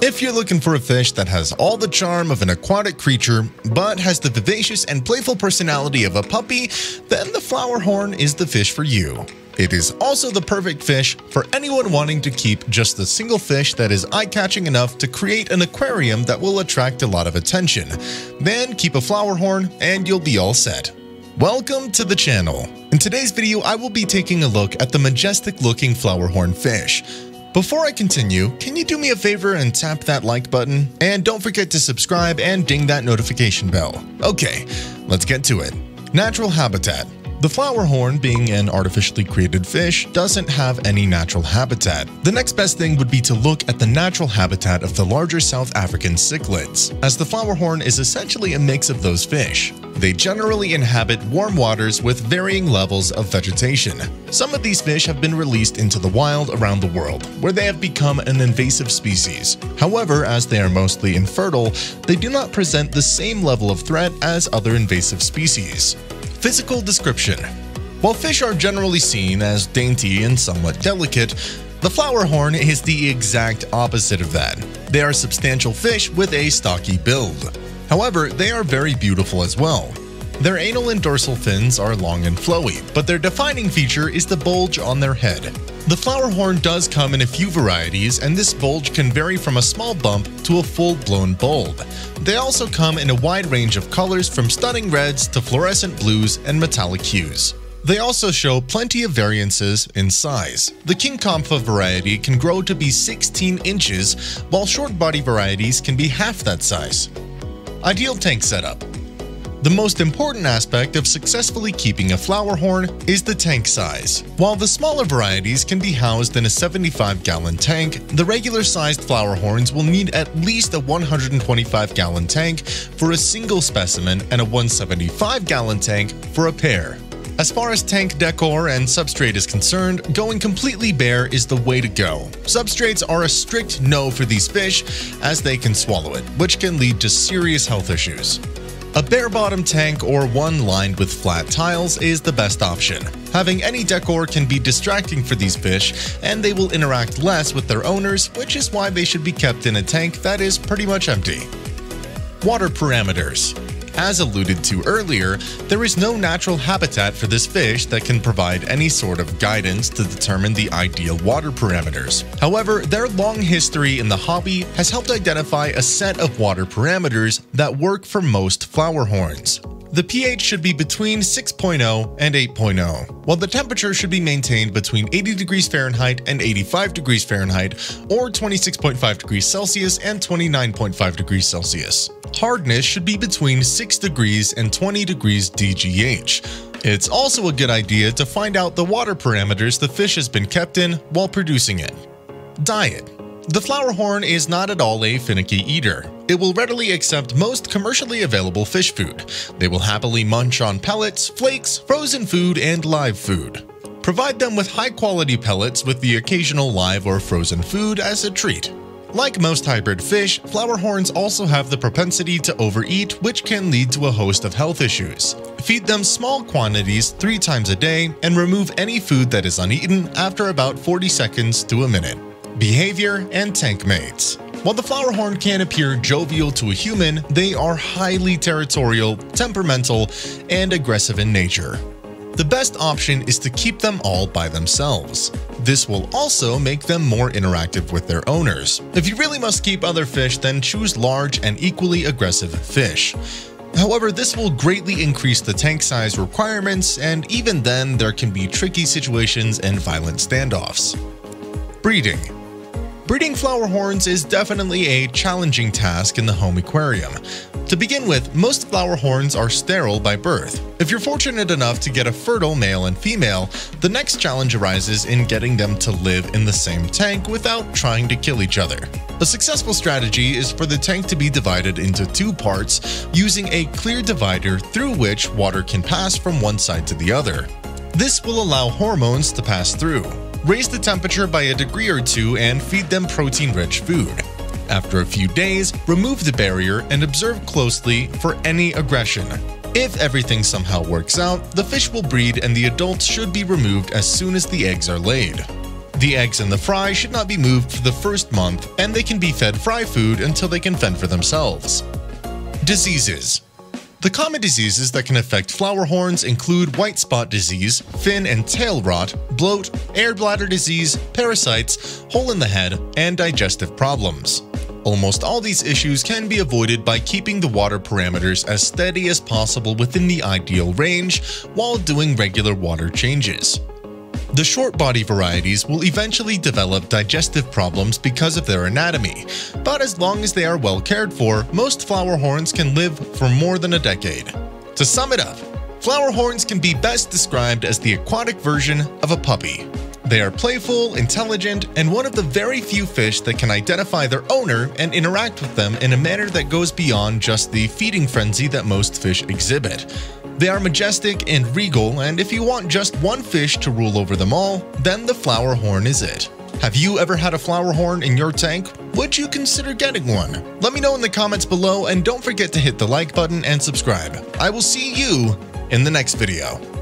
If you're looking for a fish that has all the charm of an aquatic creature, but has the vivacious and playful personality of a puppy, then the flowerhorn is the fish for you. It is also the perfect fish for anyone wanting to keep just a single fish that is eye-catching enough to create an aquarium that will attract a lot of attention. Then keep a flowerhorn and you'll be all set. Welcome to the channel. In today's video, I will be taking a look at the majestic looking flowerhorn fish. Before I continue, can you do me a favor and tap that like button? And don't forget to subscribe and ding that notification bell. Okay, let's get to it. Natural habitat. The flowerhorn, being an artificially created fish, doesn't have any natural habitat. The next best thing would be to look at the natural habitat of the larger South African cichlids, as the flowerhorn is essentially a mix of those fish. They generally inhabit warm waters with varying levels of vegetation. Some of these fish have been released into the wild around the world, where they have become an invasive species. However, as they are mostly infertile, they do not present the same level of threat as other invasive species. Physical description While fish are generally seen as dainty and somewhat delicate, the flowerhorn is the exact opposite of that. They are substantial fish with a stocky build. However, they are very beautiful as well. Their anal and dorsal fins are long and flowy, but their defining feature is the bulge on their head. The flower horn does come in a few varieties, and this bulge can vary from a small bump to a full-blown bulb. They also come in a wide range of colors from stunning reds to fluorescent blues and metallic hues. They also show plenty of variances in size. The King Kamfa variety can grow to be 16 inches, while short body varieties can be half that size. Ideal tank setup. The most important aspect of successfully keeping a flowerhorn is the tank size. While the smaller varieties can be housed in a 75-gallon tank, the regular-sized flowerhorns will need at least a 125-gallon tank for a single specimen and a 175-gallon tank for a pair. As far as tank decor and substrate is concerned, going completely bare is the way to go. Substrates are a strict no for these fish, as they can swallow it, which can lead to serious health issues. A bare bottom tank or one lined with flat tiles is the best option. Having any decor can be distracting for these fish, and they will interact less with their owners, which is why they should be kept in a tank that is pretty much empty. Water parameters. As alluded to earlier, there is no natural habitat for this fish that can provide any sort of guidance to determine the ideal water parameters. However, their long history in the hobby has helped identify a set of water parameters that work for most flowerhorns. The pH should be between 6.0 and 8.0, while the temperature should be maintained between 80 degrees Fahrenheit and 85 degrees Fahrenheit, or 26.5 degrees Celsius and 29.5 degrees Celsius. Hardness should be between 6 degrees and 20 degrees DGH. It's also a good idea to find out the water parameters the fish has been kept in while producing it. Diet the flowerhorn is not at all a finicky eater. It will readily accept most commercially available fish food. They will happily munch on pellets, flakes, frozen food, and live food. Provide them with high-quality pellets with the occasional live or frozen food as a treat. Like most hybrid fish, flowerhorns also have the propensity to overeat, which can lead to a host of health issues. Feed them small quantities three times a day and remove any food that is uneaten after about 40 seconds to a minute behavior, and tank mates. While the flowerhorn can appear jovial to a human, they are highly territorial, temperamental, and aggressive in nature. The best option is to keep them all by themselves. This will also make them more interactive with their owners. If you really must keep other fish, then choose large and equally aggressive fish. However, this will greatly increase the tank size requirements, and even then, there can be tricky situations and violent standoffs. Breeding Breeding flower horns is definitely a challenging task in the home aquarium. To begin with, most flower horns are sterile by birth. If you're fortunate enough to get a fertile male and female, the next challenge arises in getting them to live in the same tank without trying to kill each other. A successful strategy is for the tank to be divided into two parts using a clear divider through which water can pass from one side to the other. This will allow hormones to pass through. Raise the temperature by a degree or two and feed them protein-rich food. After a few days, remove the barrier and observe closely for any aggression. If everything somehow works out, the fish will breed and the adults should be removed as soon as the eggs are laid. The eggs and the fry should not be moved for the first month, and they can be fed fry food until they can fend for themselves. Diseases the common diseases that can affect flower horns include white spot disease, fin and tail rot, bloat, air bladder disease, parasites, hole in the head, and digestive problems. Almost all these issues can be avoided by keeping the water parameters as steady as possible within the ideal range while doing regular water changes. The short body varieties will eventually develop digestive problems because of their anatomy, but as long as they are well cared for, most flower horns can live for more than a decade. To sum it up, flower horns can be best described as the aquatic version of a puppy. They are playful, intelligent, and one of the very few fish that can identify their owner and interact with them in a manner that goes beyond just the feeding frenzy that most fish exhibit. They are majestic and regal, and if you want just one fish to rule over them all, then the flower horn is it. Have you ever had a flower horn in your tank? Would you consider getting one? Let me know in the comments below and don't forget to hit the like button and subscribe. I will see you in the next video.